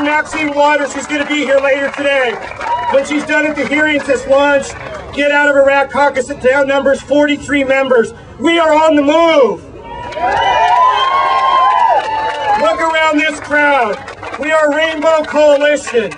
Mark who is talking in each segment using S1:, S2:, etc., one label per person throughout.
S1: Maxine Waters, who's going to be here later today. When she's done at the hearings this lunch, Get Out of Iraq caucus it down numbers 43 members. We are on the move. Look around this crowd. We are Rainbow Coalition.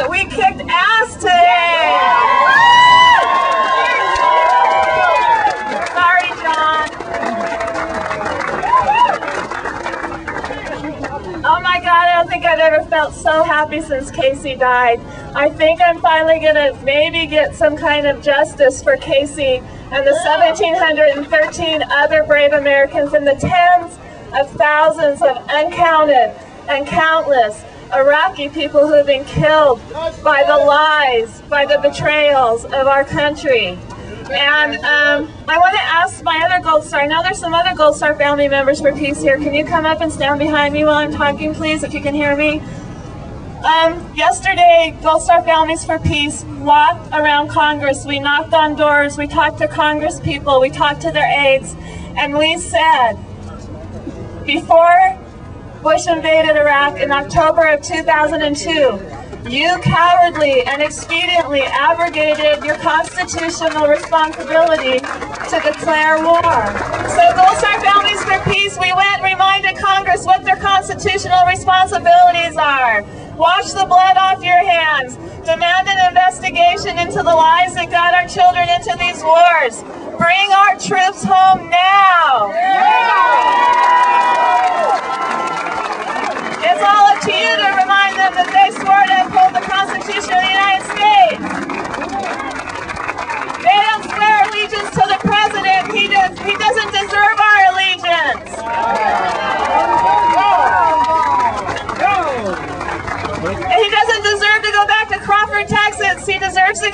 S2: But we kicked ass today. Sorry, John. Oh my God, I don't think I've ever felt so happy since Casey died. I think I'm finally gonna maybe get some kind of justice for Casey and the 1,713 other brave Americans and the tens of thousands of uncounted and countless Iraqi people who have been killed by the lies, by the betrayals of our country. And um, I want to ask my other Gold Star, I know there's some other Gold Star family members for peace here. Can you come up and stand behind me while I'm talking, please, if you can hear me? Um, yesterday, Gold Star Families for Peace walked around Congress. We knocked on doors. We talked to Congress people. We talked to their aides. And we said, before Bush invaded Iraq in October of 2002, you cowardly and expediently abrogated your constitutional responsibility to declare war. So Gold Star Families for Peace, we went and reminded Congress what their constitutional responsibilities are. Wash the blood off your hands. Demand an investigation into the lies that got our children into these wars. Bring our troops home now. It's all up to you to remind them that they swore to uphold the Constitution of the United States. They don't swear allegiance to the president. He does. He doesn't deserve our allegiance. He doesn't deserve to go back to Crawford, Texas. He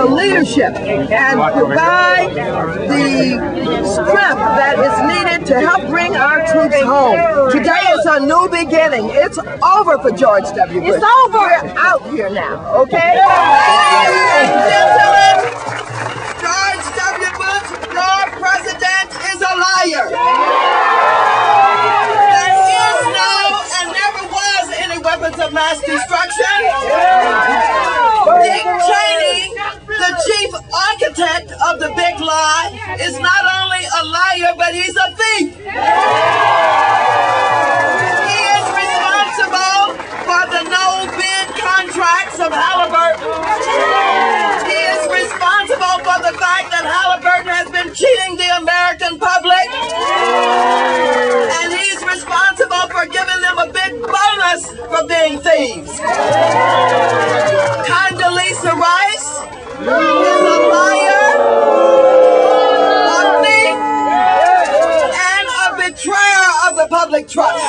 S3: the leadership and provide the strength that is needed to help bring our troops home. Today is a new beginning. It's over for George W. Bush. It's over. We're out here now, okay?
S4: Ladies and gentlemen, cheating the American public. And he's responsible for giving them a big bonus for being thieves. Condoleezza Rice is a liar, a thief, and a betrayer of the public trust.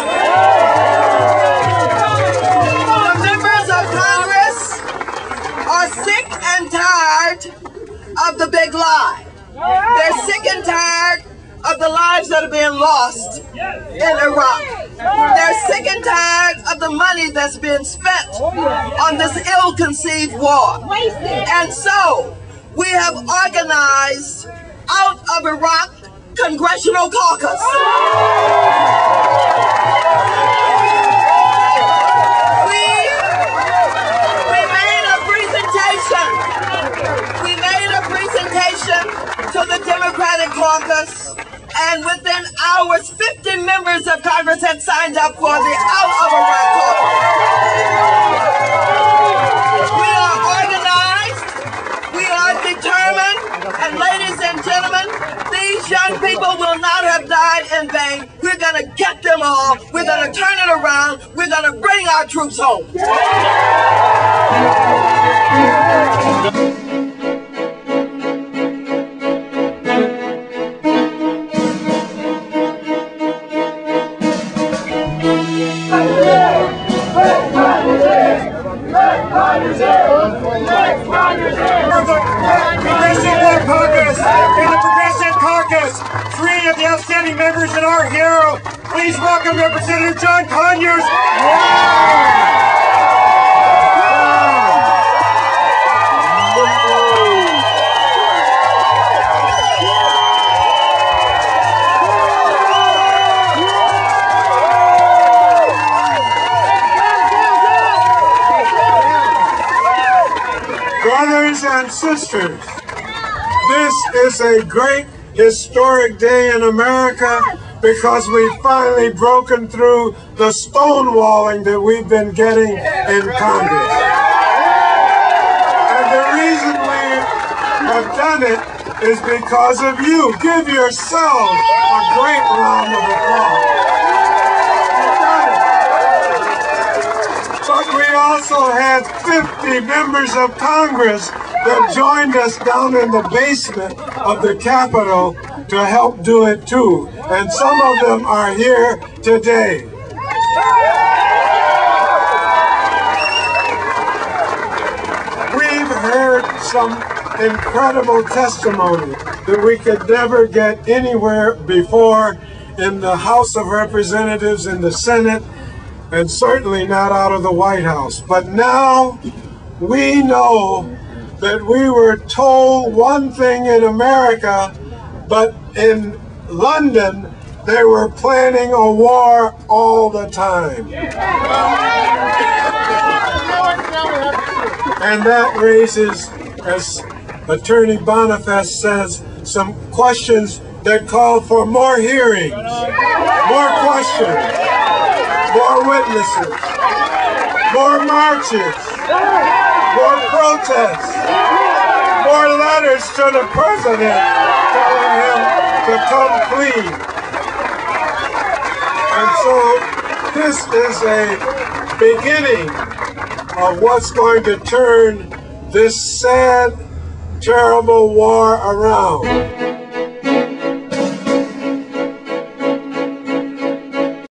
S4: Of the big lie. They're sick and tired of the lives that are being lost in Iraq. They're sick and tired of the money that's being spent on this ill-conceived war. And so, we have organized out of Iraq Congressional Caucus. The Democratic Caucus, and within hours, 50 members of Congress had signed up for the Out of Iraq Caucus. We are organized, we are determined, and ladies and gentlemen, these young people will not have died in in vain. We're going to get them all. We're going to turn it around. We're going to bring our troops home.
S1: Members in our hero. Please welcome Representative John Conyers.
S5: Brothers and sisters, this is a great historic day in America because we've finally broken through the stonewalling that we've been getting in Congress. And the reason we have done it is because of you. Give yourselves a great round of applause. But we also had 50 members of Congress that joined us down in the basement of the Capitol to help do it too. And some of them are here today. We've heard some incredible testimony that we could never get anywhere before in the House of Representatives, in the Senate, and certainly not out of the White House. But now we know that we were told one thing in America, but in London they were planning a war all the time. And that raises, as Attorney Bonifaz says, some questions that call for more hearings, more questions, more witnesses, more marches, more protests, more letters to the president telling him to come clean. And so this is a beginning of what's going to turn this sad, terrible war around.